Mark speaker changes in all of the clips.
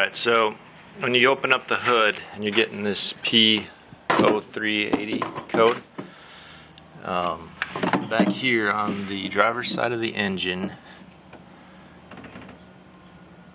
Speaker 1: Alright, so when you open up the hood and you're getting this P0380 code, um, back here on the driver's side of the engine,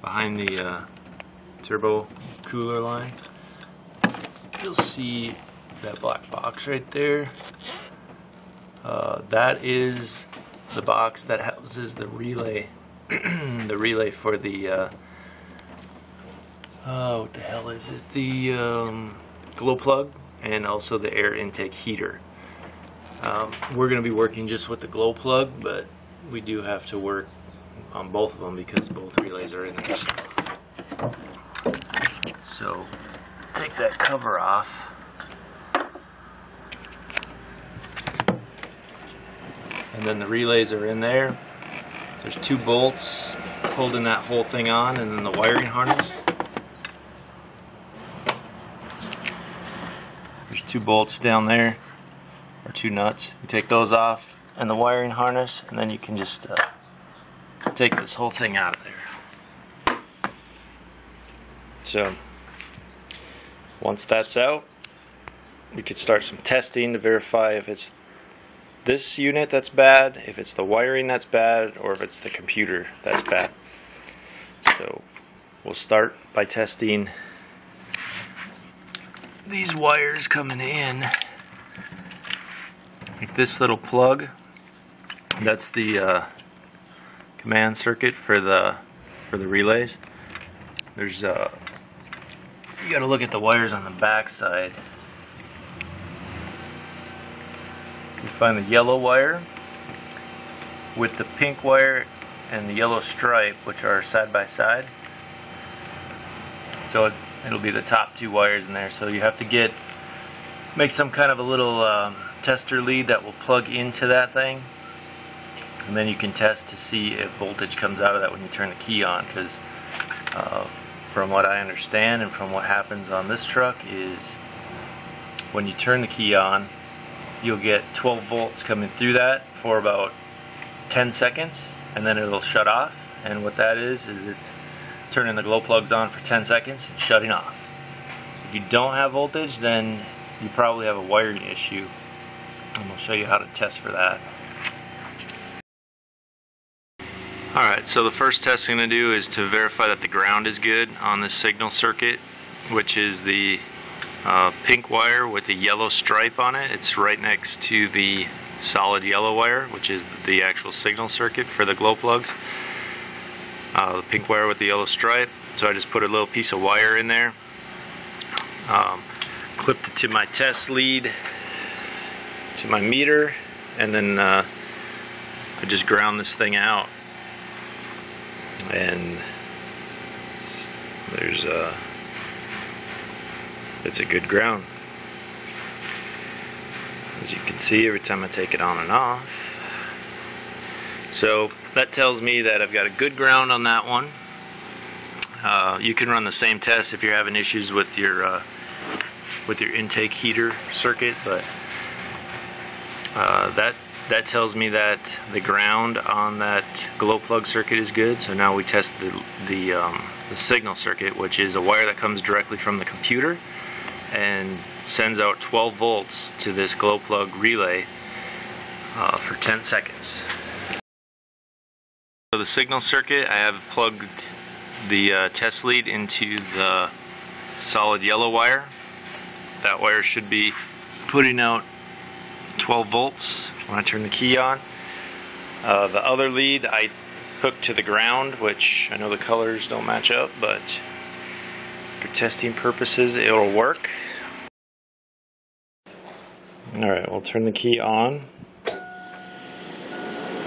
Speaker 1: behind the uh, turbo cooler line, you'll see that black box right there. Uh, that is the box that houses the relay, the relay for the, uh, oh, what the hell is it? The um, glow plug and also the air intake heater. Um, we're going to be working just with the glow plug, but we do have to work on both of them because both relays are in there. So, take that cover off. And then the relays are in there. There's two bolts holding that whole thing on and then the wiring harness. There's two bolts down there, or two nuts. You take those off and the wiring harness and then you can just uh, take this whole thing out of there. So, once that's out, we could start some testing to verify if it's this unit that's bad, if it's the wiring that's bad, or if it's the computer that's bad. So we'll start by testing these wires coming in. Like this little plug, that's the uh, command circuit for the for the relays. There's uh, you got to look at the wires on the back side. You find the yellow wire with the pink wire and the yellow stripe, which are side by side. So it, will be the top two wires in there. So you have to get make some kind of a little um, tester lead that will plug into that thing, and then you can test to see if voltage comes out of that when you turn the key on. Because uh, from what I understand and from what happens on this truck is when you turn the key on you'll get 12 volts coming through that for about 10 seconds and then it'll shut off and what that is is it's turning the glow plugs on for 10 seconds and shutting off if you don't have voltage then you probably have a wiring issue and we'll show you how to test for that alright so the first test I'm going to do is to verify that the ground is good on the signal circuit which is the uh, pink wire with a yellow stripe on it. It's right next to the solid yellow wire, which is the actual signal circuit for the glow plugs. Uh, the pink wire with the yellow stripe. So I just put a little piece of wire in there. Um, clipped it to my test lead, to my meter, and then uh, I just ground this thing out. And there's a uh, it's a good ground. As you can see every time I take it on and off. So that tells me that I've got a good ground on that one. Uh, you can run the same test if you're having issues with your uh, with your intake heater circuit, but uh, that that tells me that the ground on that glow plug circuit is good. So now we test the the, um, the signal circuit, which is a wire that comes directly from the computer and sends out 12 volts to this glow plug relay uh, for 10 seconds. So the signal circuit, I have plugged the uh, test lead into the solid yellow wire. That wire should be putting out 12 volts when I turn the key on. Uh, the other lead I hooked to the ground, which I know the colors don't match up, but for testing purposes, it'll work. Alright, we'll turn the key on.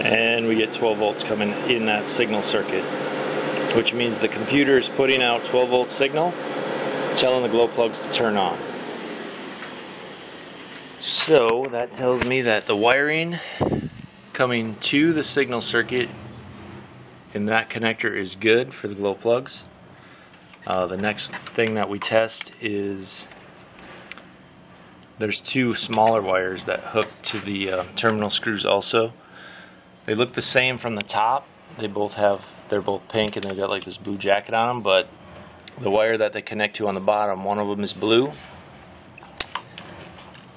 Speaker 1: And we get 12 volts coming in that signal circuit. Which means the computer is putting out 12 volt signal, telling the glow plugs to turn on. So that tells me that the wiring coming to the signal circuit in that connector is good for the glow plugs. Uh, the next thing that we test is there's two smaller wires that hook to the uh, terminal screws also. They look the same from the top. They both have, they're both pink and they've got like this blue jacket on them, but the wire that they connect to on the bottom. One of them is blue.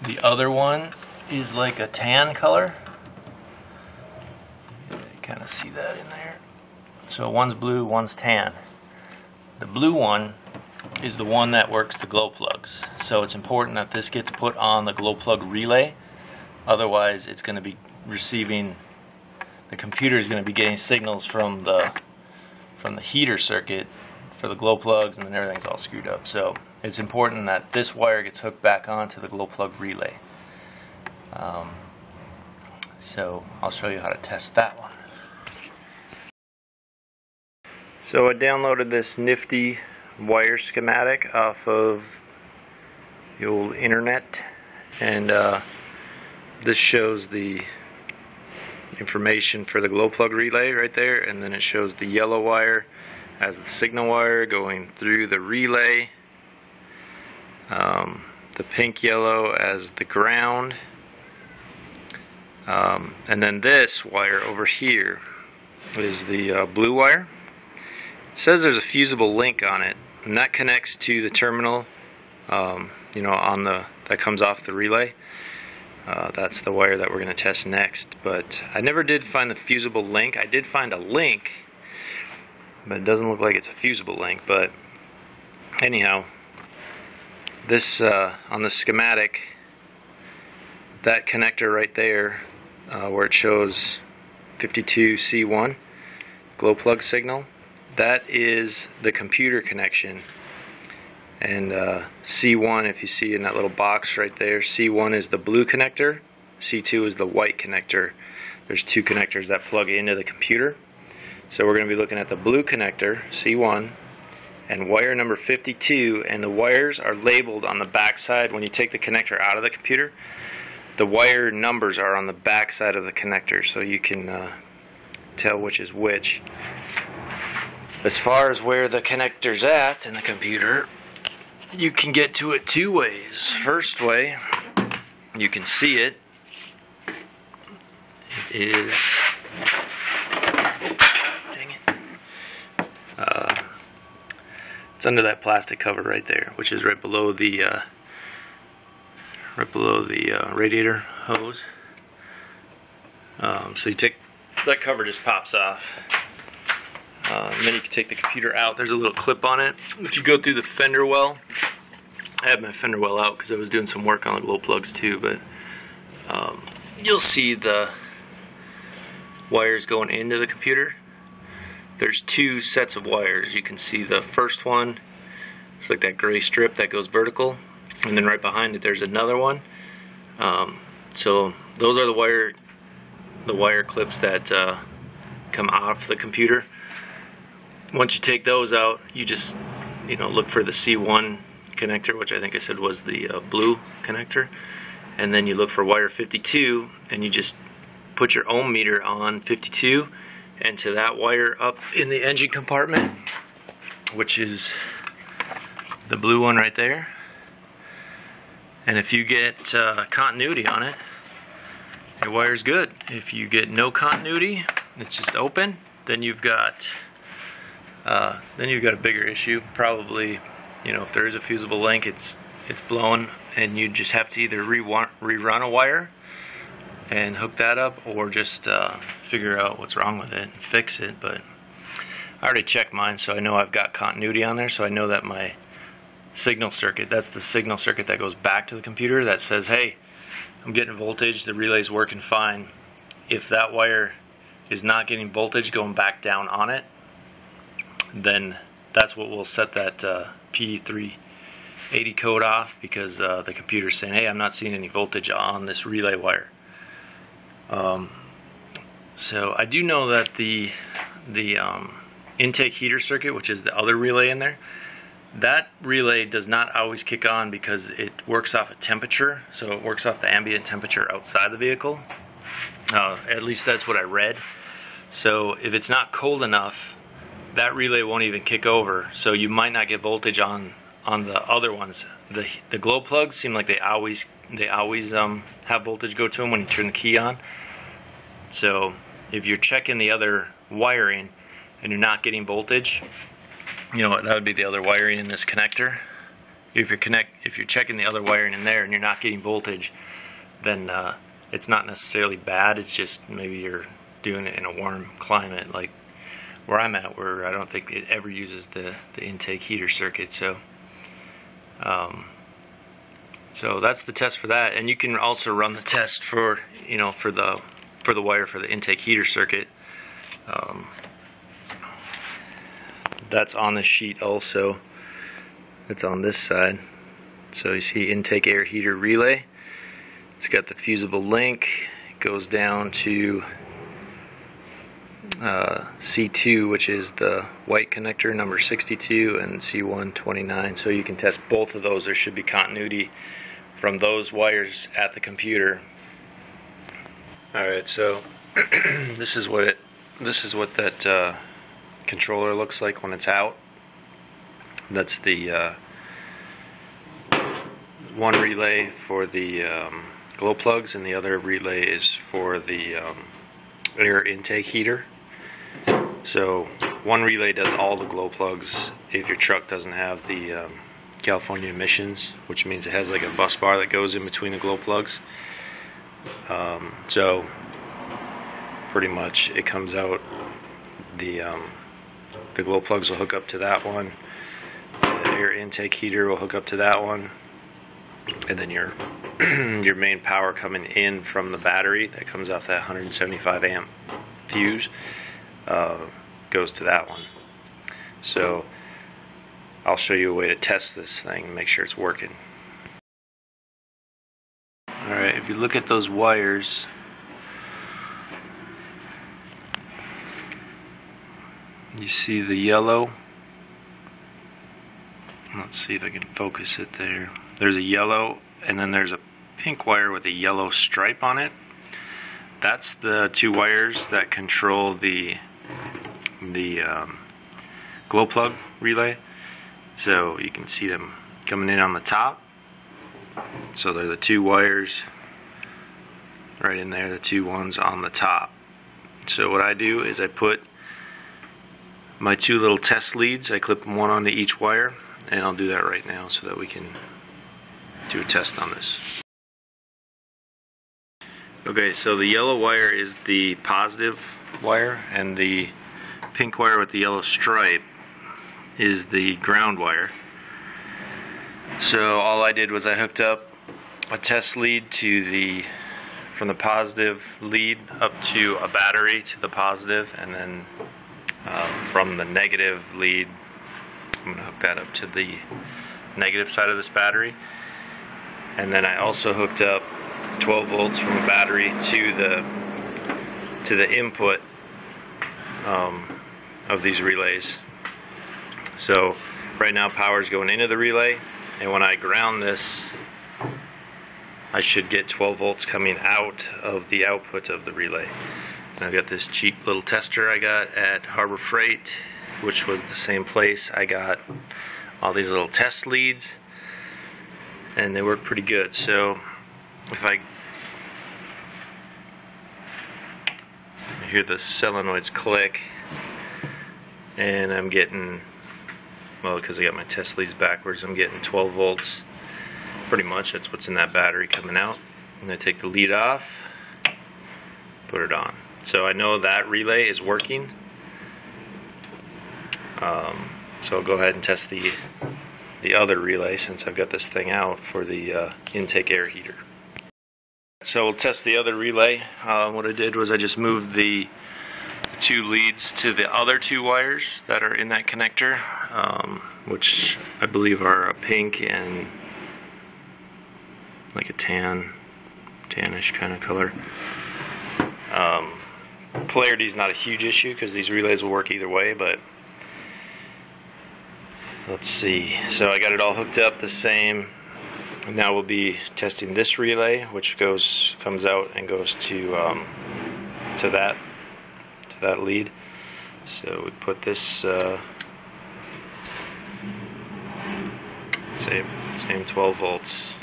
Speaker 1: The other one is like a tan color. You kind of see that in there. So one's blue, one's tan. The blue one is the one that works the glow plugs. So it's important that this gets put on the glow plug relay. Otherwise, it's going to be receiving, the computer is going to be getting signals from the from the heater circuit for the glow plugs and then everything's all screwed up. So it's important that this wire gets hooked back onto the glow plug relay. Um, so I'll show you how to test that one. So I downloaded this nifty wire schematic off of the old internet and uh, this shows the information for the glow plug relay right there and then it shows the yellow wire as the signal wire going through the relay. Um, the pink yellow as the ground. Um, and then this wire over here is the uh, blue wire. It says there's a fusible link on it and that connects to the terminal um, you know on the that comes off the relay uh, that's the wire that we're going to test next but I never did find the fusible link. I did find a link but it doesn't look like it's a fusible link but anyhow this uh, on the schematic that connector right there uh, where it shows 52C1 glow plug signal that is the computer connection and uh, C1 if you see in that little box right there C1 is the blue connector. C2 is the white connector. There's two connectors that plug into the computer. So we're going to be looking at the blue connector C1 and wire number 52 and the wires are labeled on the back side when you take the connector out of the computer. The wire numbers are on the back side of the connector so you can uh, tell which is which. As far as where the connector's at in the computer, you can get to it two ways. First way, you can see it, it is, dang it, uh, it's under that plastic cover right there, which is right below the, uh, right below the uh, radiator hose. Um, so you take, that cover just pops off uh, then you can take the computer out. There's a little clip on it. If you go through the fender well, I had my fender well out because I was doing some work on the glow plugs too, but um, you'll see the wires going into the computer. There's two sets of wires. You can see the first one, it's like that gray strip that goes vertical, and then right behind it there's another one. Um, so those are the wire, the wire clips that uh, come off the computer once you take those out, you just you know look for the C1 connector, which I think I said was the uh, blue connector, and then you look for wire 52, and you just put your ohm meter on 52 and to that wire up in the engine compartment, which is the blue one right there. And if you get uh, continuity on it, your wire's good. If you get no continuity, it's just open, then you've got uh, then you've got a bigger issue. Probably, you know, if there is a fusible link, it's it's blown, and you just have to either rerun a wire and hook that up, or just uh, figure out what's wrong with it and fix it. But I already checked mine, so I know I've got continuity on there, so I know that my signal circuit, that's the signal circuit that goes back to the computer that says, hey, I'm getting voltage, the relay's working fine. If that wire is not getting voltage going back down on it, then that's what will set that uh, P380 code off because uh, the computer's saying, hey, I'm not seeing any voltage on this relay wire. Um, so I do know that the the um, intake heater circuit, which is the other relay in there, that relay does not always kick on because it works off a temperature, so it works off the ambient temperature outside the vehicle. Uh, at least that's what I read. So if it's not cold enough that relay won't even kick over, so you might not get voltage on on the other ones. The the glow plugs seem like they always they always um, have voltage go to them when you turn the key on. So if you're checking the other wiring and you're not getting voltage, you know that would be the other wiring in this connector. If you're connect if you're checking the other wiring in there and you're not getting voltage, then uh, it's not necessarily bad. It's just maybe you're doing it in a warm climate like where I'm at, where I don't think it ever uses the the intake heater circuit. So. Um, so that's the test for that, and you can also run the test for you know for the for the wire for the intake heater circuit. Um, that's on the sheet also. It's on this side. So you see intake air heater relay. It's got the fusible link. It goes down to uh, C2, which is the white connector, number 62, and C129. So you can test both of those. There should be continuity from those wires at the computer. Alright, so this is what it this is what that uh, controller looks like when it's out. That's the uh, one relay for the um, glow plugs and the other relay is for the um, air intake heater. So one relay does all the glow plugs if your truck doesn't have the um, California emissions, which means it has like a bus bar that goes in between the glow plugs. Um, so pretty much it comes out the um, the glow plugs will hook up to that one. The air intake heater will hook up to that one, and then your your main power coming in from the battery that comes off that 175 amp fuse uh, goes to that one. So I'll show you a way to test this thing and make sure it's working. Alright, if you look at those wires, you see the yellow. Let's see if I can focus it there. There's a yellow and then there's a pink wire with a yellow stripe on it. That's the two wires that control the the um, glow plug relay. So you can see them coming in on the top. So they're the two wires right in there, the two ones on the top. So what I do is I put my two little test leads, I clip one onto each wire, and I'll do that right now so that we can do a test on this. Okay, so the yellow wire is the positive wire, and the pink wire with the yellow stripe is the ground wire. So all I did was I hooked up a test lead to the from the positive lead up to a battery to the positive and then uh, from the negative lead I'm going to hook that up to the negative side of this battery and then I also hooked up 12 volts from a battery to the to the input um, of these relays. So right now power is going into the relay and when I ground this I should get 12 volts coming out of the output of the relay. And I've got this cheap little tester I got at Harbor Freight which was the same place. I got all these little test leads and they work pretty good. So if I hear the solenoids click and I'm getting well because I got my test leads backwards I'm getting 12 volts. Pretty much that's what's in that battery coming out. I'm going to take the lead off put it on. So I know that relay is working. Um, so I'll go ahead and test the the other relay since I've got this thing out for the uh, intake air heater. So we'll test the other relay. Uh, what I did was I just moved the two leads to the other two wires that are in that connector, um, which I believe are a pink and like a tan, tannish kind of color. Um, polarity is not a huge issue because these relays will work either way, but let's see. So I got it all hooked up the same. Now we'll be testing this relay, which goes comes out and goes to um, to that that lead. So we put this uh, same same 12 volts.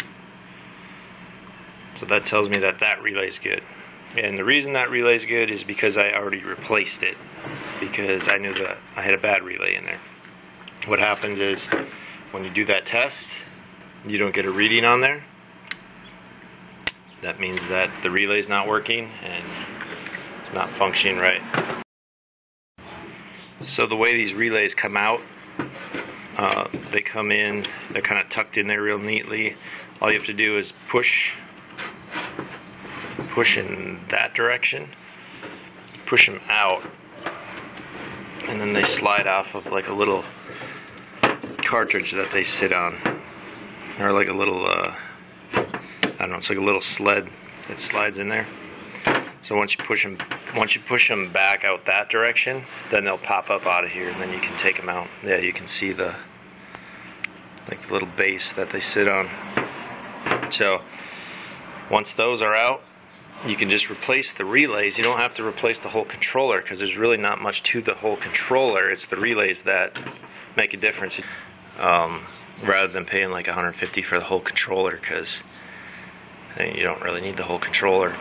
Speaker 1: So that tells me that that relay is good. And the reason that relay is good is because I already replaced it because I knew that I had a bad relay in there. what happens is when you do that test, you don't get a reading on there. That means that the relay's not working and not functioning right. So the way these relays come out, uh, they come in, they're kind of tucked in there real neatly. All you have to do is push, push in that direction, push them out, and then they slide off of like a little cartridge that they sit on, or like a little, uh, I don't know, it's like a little sled that slides in there. So once you push them, once you push them back out that direction, then they'll pop up out of here, and then you can take them out. Yeah, you can see the like the little base that they sit on. So once those are out, you can just replace the relays. You don't have to replace the whole controller because there's really not much to the whole controller. It's the relays that make a difference. Um, rather than paying like 150 for the whole controller because you don't really need the whole controller.